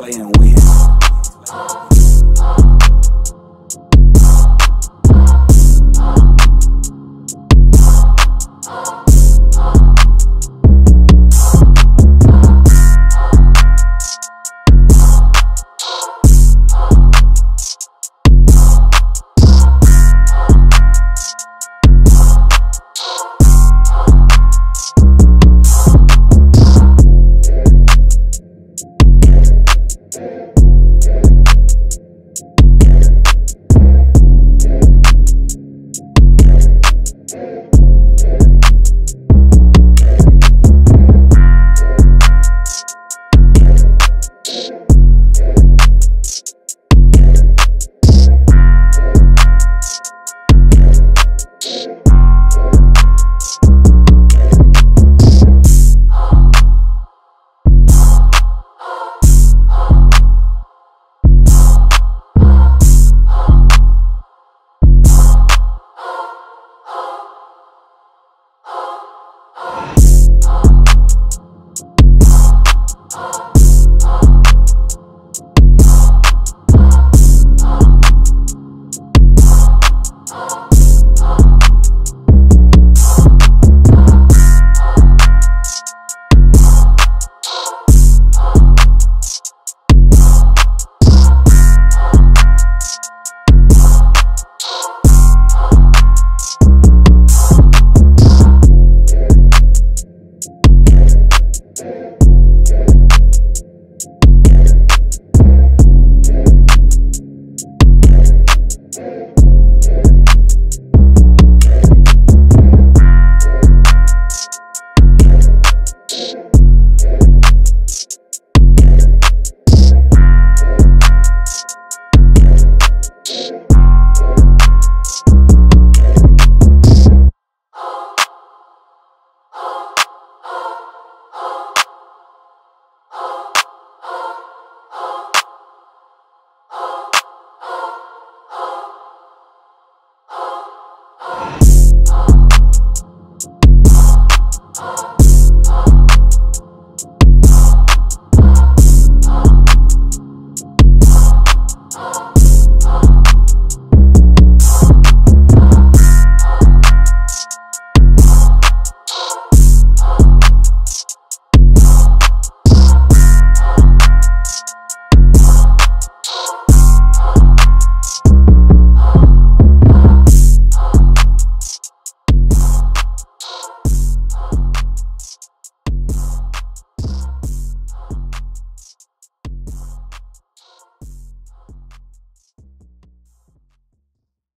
play and Oh. Oh.